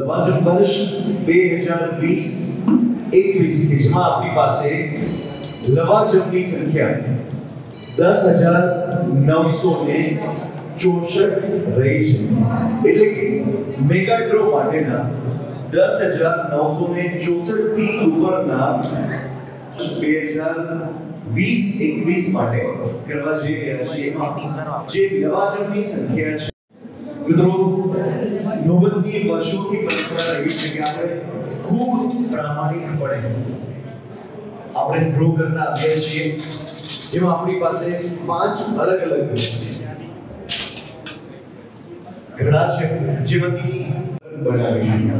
લવાજમ વર્ષ બે હજાર વીસ એકવીસ કે જેમાં આપણી પાસે લવાજમની સંખ્યા દસ હજાર નવસો ને ચોસઠ રહી છે એટલે કે મેગા ડ્રો માટેના દસ હજાર નવસો ને ચોસઠ થી ઉપરના બે હજાર વીસ એકવીસ માટે કરવા જઈ રહ્યા છીએ જે લવાજમની સંખ્યા છે મિત્રો નોબતની વર્ષોથી પરંપરા એવી છે કે આપણે ખૂબ પ્રામાણિકપણે આપણે ડ્રો કરતા આવ્યા છીએ જેમાં આપણી પાસે પાંચ અલગ અલગ ઘડા છે જેમાંથી બનાવીશું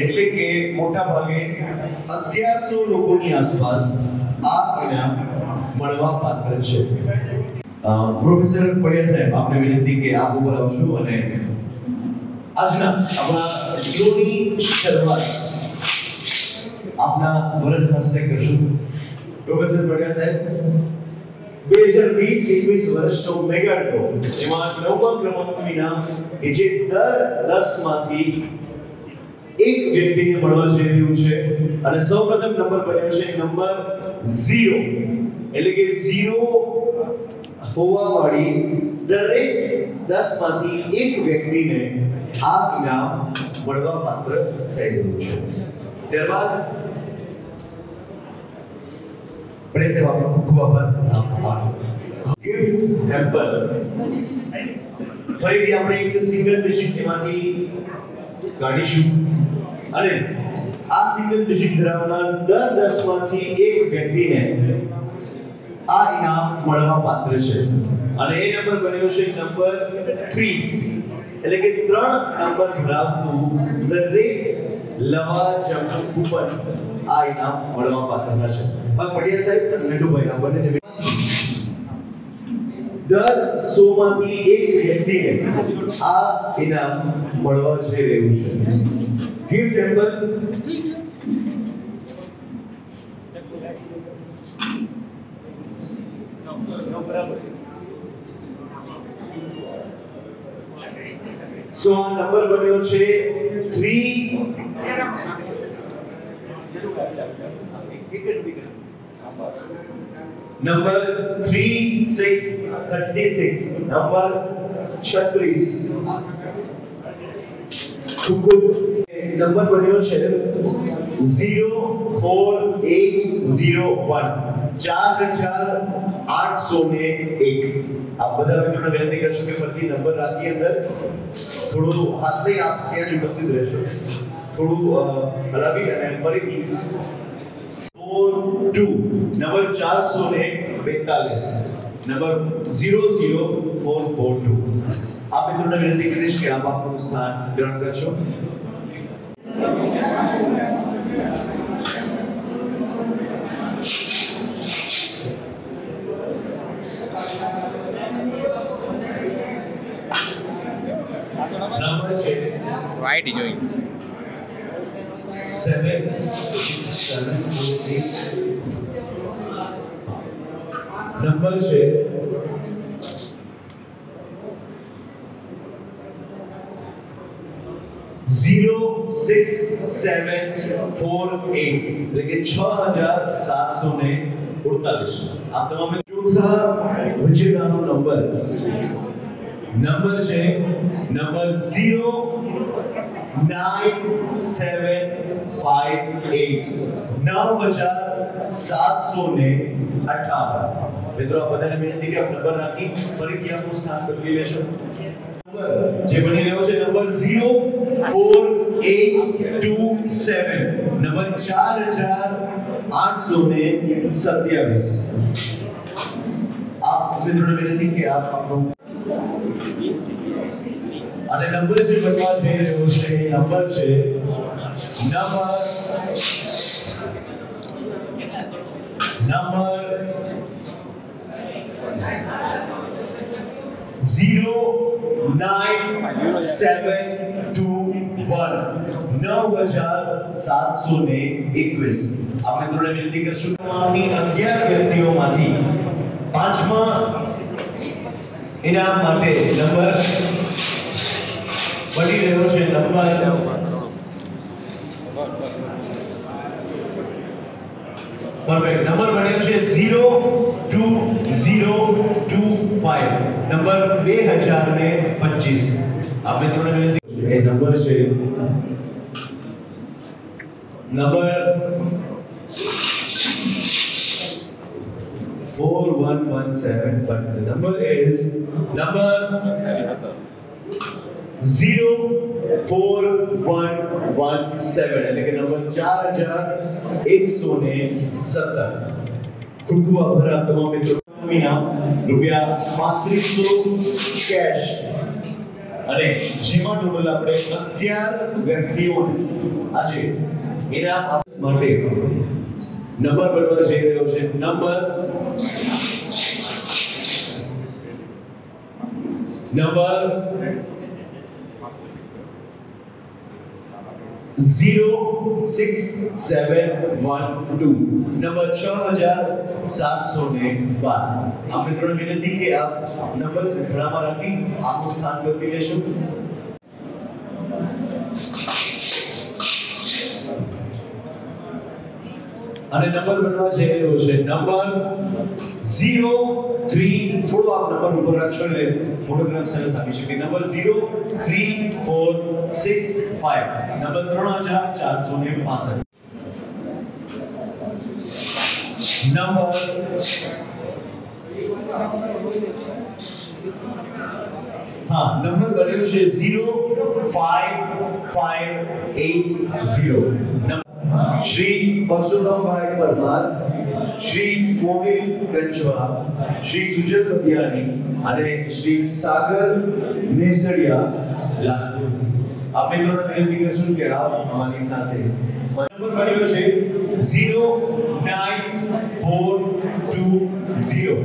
એટલે કે મોટા ભાગે 1100 લોકોની આસપાસ આ ઇનામ મળવા પાત્ર છે અ, પ્રોફેસર પડિયા સાહેબ આપને વિનંતી કે આપ ઉપર આવશો અને આજના આપણા ડ્રોની શરૂઆત આપના વરદ હસ્તે કરશું પ્રોફેસર પડિયા સાહેબ બે હજાર વીસ એકવીસ વર્ષનો મેગા ડ્રો એમાં નવમા ક્રમાંકનું ઇનામ કે જે દર દસ માંથી એક વ્યક્તિને મળવા જઈ રહ્યું છે અને સૌપ્રથમ નંબર બન્યો છે નંબર 0 એટલે કે 0 હોવા વાળી દરેક 10 માંથી એક વ્યક્તિને આ ઇનામ મળવા પાત્ર થઈ ગયું છે. ત્યારબાદ પડે સાહેબ, આપનો ખૂબ આભાર. ગિફ્ટ હેમ્પર ફરીથી આપણે એક સિંગલ ડિજિટ એમાંથી કાઢીશું. અને આ સિંગલ ડિજિટ ધરાવનાર દર દસમાંથી એક વ્યક્તિને આ ઇનામ મળવા પાત્ર છે. અને એ નંબર બન્યો છે નંબર 3 એટલે કે ત્રણ નંબર ધરાવતું દરેક લવાજમ ઉપર આ ઇનામ મળવા પાત્ર છે. હવે પડિયા સાહેબ નડુભાઈ આ બંનેને દર 100 માંથી એક વ્યક્તિને આ ઇનામ મળવા જઈ રહ્યું છે ગિફ્ટ હેમ્પર સો આ નંબર બન્યો છે 3 નંબર 3636 નંબર 36 ખૂબ ખૂબ નંબર બન્યો છે 04801 4801 આપ બધા મિત્રોને વિનંતી કરશો કે ફરીથી નંબર રાખી અંદર થોડું હાથ નહીં આપ ત્યાં જ ઉપસ્થિત રહેશો થોડું અ, હલાવી અને ફરીથી 42 નંબર 442 નંબર 00442 આપ મિત્રોને વિનંતી કરીશ કે આપ આપનું સ્થાન ગ્રહણ કરશો નંબર છે વાઈટ જોઈ seven six seven four eight number છે zero six seven four eight એટલે કે છ હજાર સાતસો ને અડતાલીસ આ તમામે ચોથા વિજેતાનો નંબર નંબર છે number zero nine seven five eight નવ હજાર સાતસો ને અઠાવન મિત્રો આ બધાને વિનંતી કે આપ નંબર રાખી ફરીથી આપનું સ્થાન બદલી લેશો નંબર જે બની રહ્યો છે નંબર 04827 નંબર 4827 આપ મિત્રોને વિનંતી કે આપ આપણું અને નંબર જે બનવા જઈ રહ્યો છે એ નંબર છે number number zero nine seven two one નવ હજાર સાતસો ને એકવીસ આપણે થોડા વિનંતી કરશું તમામની અગિયાર વ્યક્તિઓમાંથી પાંચમા ઇનામ માટે નંબર બની રહ્યો છે નંબર પરફેક્ટ નંબર બન્યો છે two zero two five number बे हज़ार ने पच्चीस आपने थोड़ा मैंने नंबर से number four one one seven, but the number is number zero four one one seven. यानी कि नंबर चार हज़ार एक सौ ने सत्तर આભાર આપ તમામ મિત્રો ઇનામ રૂપિયા 3500 કેશ અને જેમાં ટોટલ આપણે 11 વ્યક્તિઓને આજે ઇનામ આપવા માટે નંબર બનવા જઈ રહ્યો છે નંબર નંબર અને નંબર બનવા જઈ રહ્યો છે. નંબર 03 થોડો આપ નંબર ઉપર રાખશો એટલે ફોટોગ્રાફ સરસ આવી શકે નંબર 03465 નંબર 3465 નંબર હા નંબર બન્યો છે 05580 શ્રી પરશુરામભાઈ પરમાર શ્રી મોહિલ કંચવા શ્રી સુજલ પતિયાણી અને શ્રી સાગર નેસડિયા લાલપુર આપણે ત્રણ વિનંતી કરશું કે આપ અમારી સાથે નંબર બન્યો છે 09420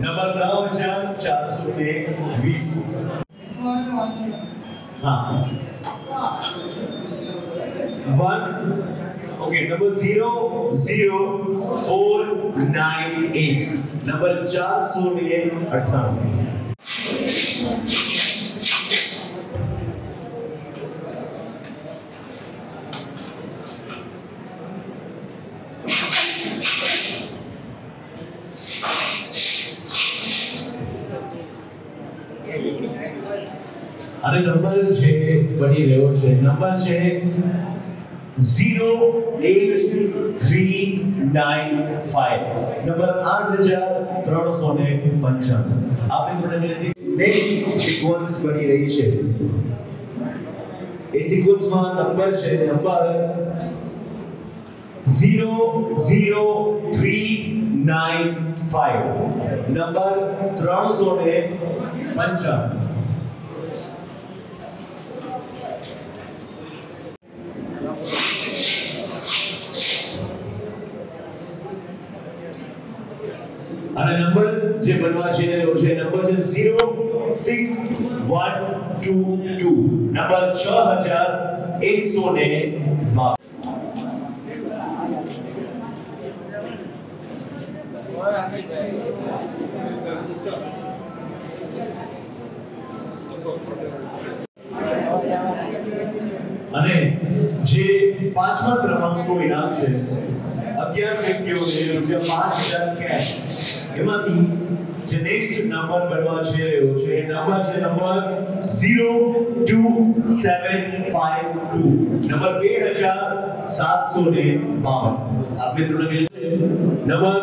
નંબર 9420 હા one okay number 0 0 4 9 8 number 498 અને નંબર છે બની રહ્યો છે નંબર છે 08395 નંબર 8395 આપણે થોડા વિનંતી નેક્સ્ટ સિક્વન્સ બની રહી છે એ સિક્વન્સમાં નંબર છે નંબર 00395 નંબર 355 અને નંબર જે બનવા જઈ રહ્યો છે નંબર છે 06122 નંબર 6100 પાંચમા ક્રમાંકનું ઇનામ છે અગિયાર વ્યક્તિઓને રૂપિયા પાંચ હજાર કેશ એમાંથી જે નેક્સ્ટ નંબર બનવા જઈ રહ્યો છે એ નંબર છે નંબર 02752 નંબર 2752 આ મિત્રોને વિનંતી છે નંબર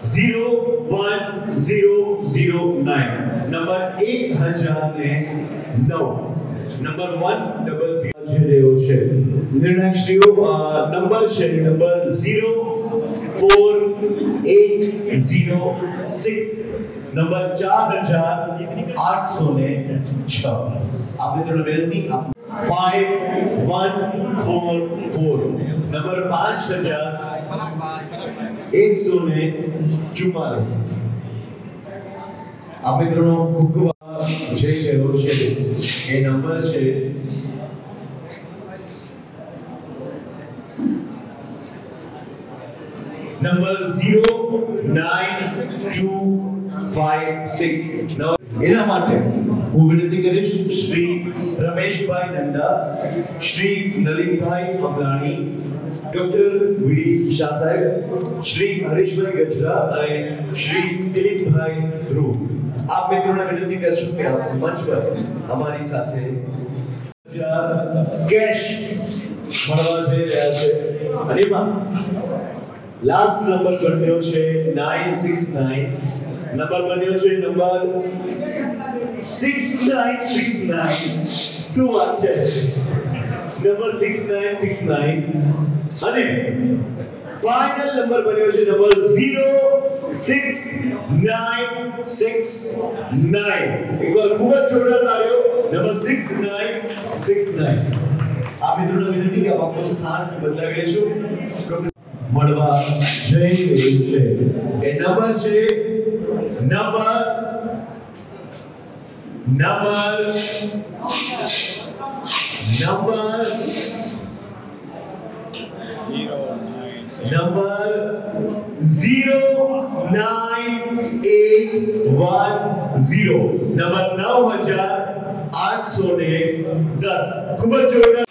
01009 નંબર 1009 નંબર 100 જઈ રહ્યો છે નિર્ણાયકશ્રીઓ અ, નંબર છે નંબર 04806 નંબર 4806 આપણે થોડો વિનંતી આપ 5144 નંબર 5144 આ મિત્રોનો ખૂબ ખૂબ આભાર. જે રહ્યો છે એ નંબર છે નંબર 09256 એના માટે હું વિનંતી કરીશ શ્રી રમેશભાઈ નંદા શ્રી નલિનભાઈ અગલાણી ડોક્ટર વીડી શાહ સાહેબ શ્રી હરીશભાઈ ગજરા અને શ્રી દિલીપભાઈ ધ્રુવ આપ મિત્રોને વિનંતી કરશું કે આપ મંચ પર અમારી સાથે કેશ મળવા જઈ રહ્યા છે અને એમાં લાસ્ટ નંબર બન્યો છે 969 નંબર બન્યો છે નંબર 6969 શું વાત છે નંબર 6969 અને ફાઇનલ નંબર બન્યો છે નંબર 06969 એકવાર ખૂબ જ જોરદાર તાળીઓ નંબર 6969 આ મિત્રોને વિનંતી કે આપ આપણું સ્થાન બદલાવી લેશું મળવા જઈ રહ્યું છે એ નંબર છે number number number number 09810 number 9810 ખૂબ જ જોરદાર.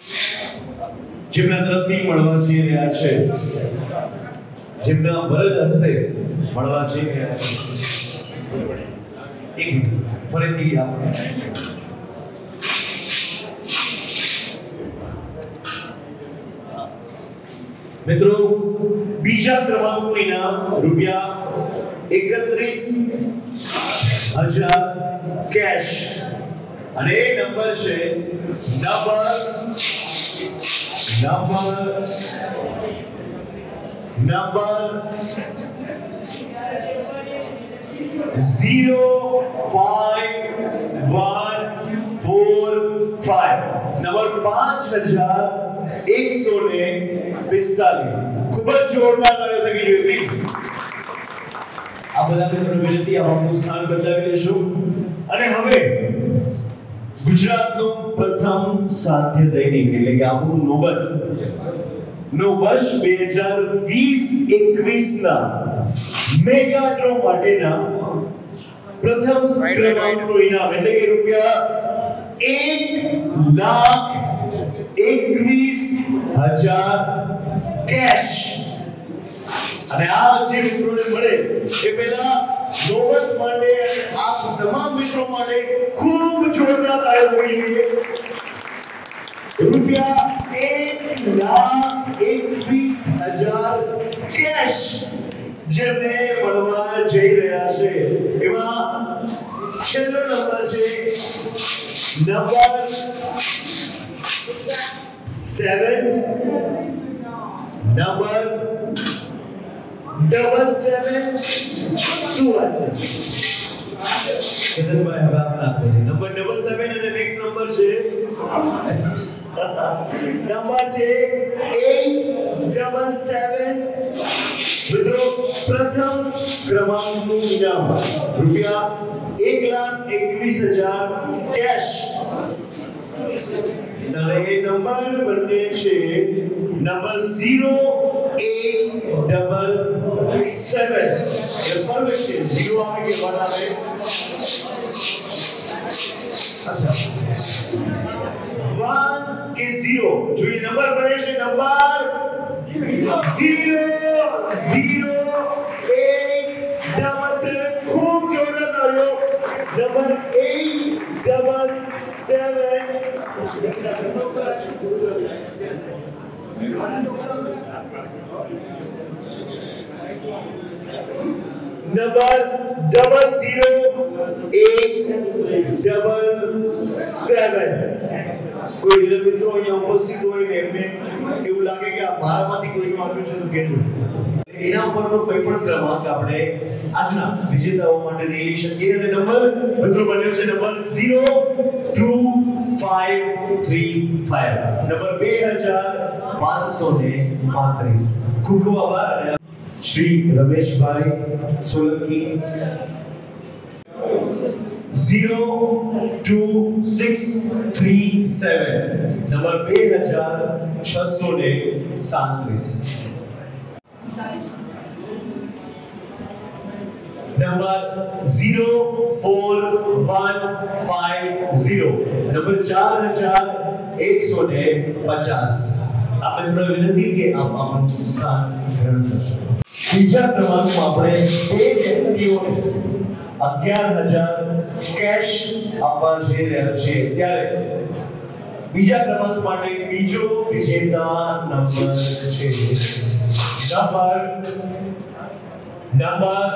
જેમના તરફથી મળવા જઈ રહ્યા છે. જેમના વરદ હસ્તે મળવા જઈ રહ્યા છે. એક ફરીથી આપણે મિત્રો, બીજા ક્રમાંકનું ઇનામ રૂપિયા એકત્રીસ હજાર કેશ અને એ નંબર છે number number number zero five one four five number પાંચ હજાર એકસો ને પિસ્તાલીસ ખૂબ જ જોરદાર કાર્ય થકી જોઈએ પ્લીઝ આ બધા મિત્રોને વિનંતી આપ આપણું સ્થાન બદલાવી લેશો અને હવે ગુજરાતનું પ્રથમ સાધ્ય દૈનિક એટલે કે આપણું નોબલ નો વર્ષ બે હજાર વીસ એકવીસ ના મેગા ડ્રો માટેના પ્રથમ ક્રમાંકનું ઇનામ એટલે કે રૂપિયા એક લાખ એકવીસ હજાર કેશ અને આ જે મિત્રોને મળે એ પહેલા નોબત માટે અને આપ તમામ મિત્રો માટે ખૂબ જોરદાર તાળીઓ હોવી જોઈએ રૂપિયા એક લાખ એકવીસ હજાર કેશ જેમને મળવા જઈ રહ્યા છે એમાં છેલ્લો નંબર છે નંબર સેવન નંબર ડબલ સેવન શું વાત છે કેતનભાઈ હવે આપણે આપો છે નંબર ડબલ સેવન અને નેક્સ્ટ નંબર છે નંબર છે 877 મિત્રો પ્રથમ ક્રમાંકનું ઇનામ રૂપિયા એક લાખ એકવીસ હજાર કેશ અને એ નંબર બંને છે number eight double seven. The permission, zero. আমাকে বানাবে আচ্ছা one के zero zero zero eight double seven. खूब जोरदार तालियों number eight double seven. number double zero eight double seven કોઈ રીઝન મિત્રો અહીંયા ઉપસ્થિત હોય ને એમને એવું લાગે કે આ મારામાંથી કોઈનું આવ્યું છે તો કહેજો એના ઉપરનો કોઈ પણ ક્રમાંક આપણે આજના વિજેતાઓ માટે લઈ શકીએ અને નંબર મિત્રો બન્યો છે number Shri Ramesh bhai Solanki zero two six three seven number बे हज़ार छह सौ ने सांतीस number zero four one five zero number चार हज़ार एक सौ ने पचास આપણે થોડા વિનંતી કે આપ આપણું સ્થાન ગ્રહણ કરશો બીજા ક્રમાંક આપણે એ વ્યક્તિઓને અગિયાર હજાર કેશ આપવા જઈ રહ્યા છે ત્યારે બીજા ક્રમાંક માટે બીજો વિજેતા નંબર છે number number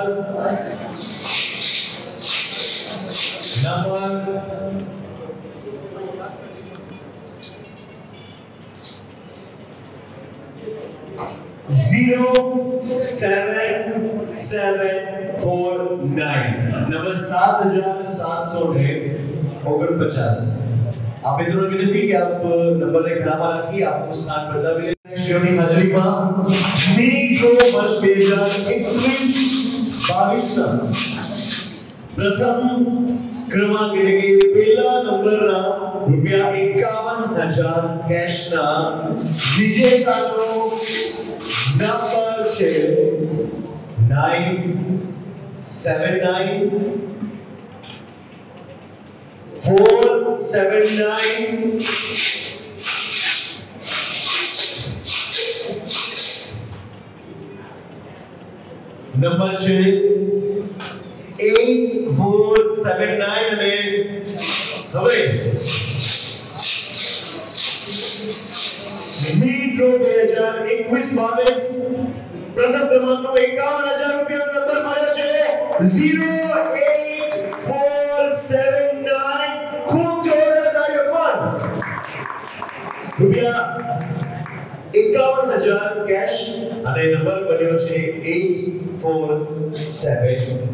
number zero seven seven four nine number सात हज़ार सात सौ ओगन पचास. आप इतना विनती कि आप नंबर ने खड़ा रखी आपको स्थान बदला मिले। श्रेणी हजरी में मिनी को बस भेजा 2021 22 प्रथम ક્રમાંક એટલે કે પહેલા નંબરના રૂપિયા એકાવન હજાર કેશના વિજેતાનો નંબર છે nine seven nine four seven nine number છે એટ ફોર સેવન નાઇન અને હવે મીટ્રો બે હજાર એકવીસ બાવીસ પ્રથમ ક્રમાંકનો એકાવન હજાર રૂપિયાનો નંબર મળ્યો છે zero eight four seven nine ખૂબ જોરદાર તાળીઓ પણ રૂપિયા એકાવન હજાર કેશ અને નંબર બન્યો છે એટ ફોર સેવન નાઇન